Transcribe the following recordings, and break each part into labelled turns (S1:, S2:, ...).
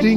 S1: Three,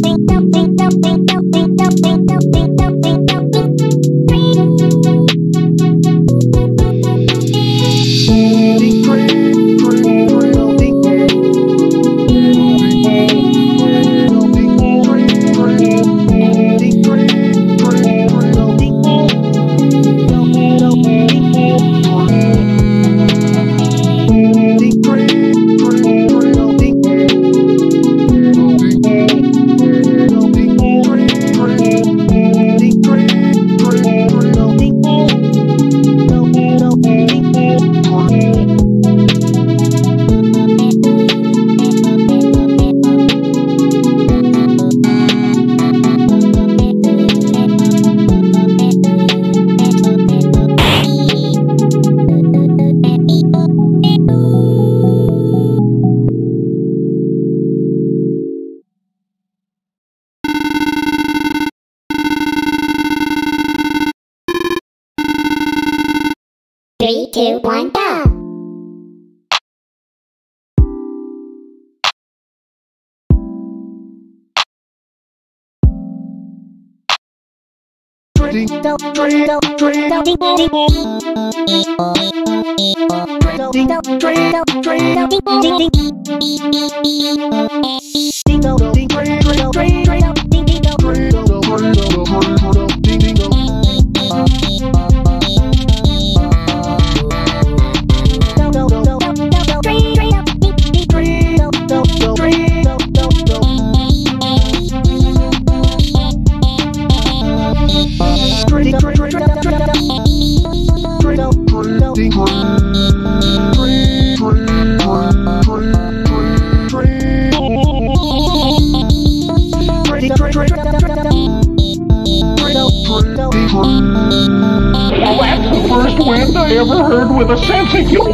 S1: ding ding ding ding Three, two, one, go!
S2: Well, that's the first wind I ever heard with a sense of humor.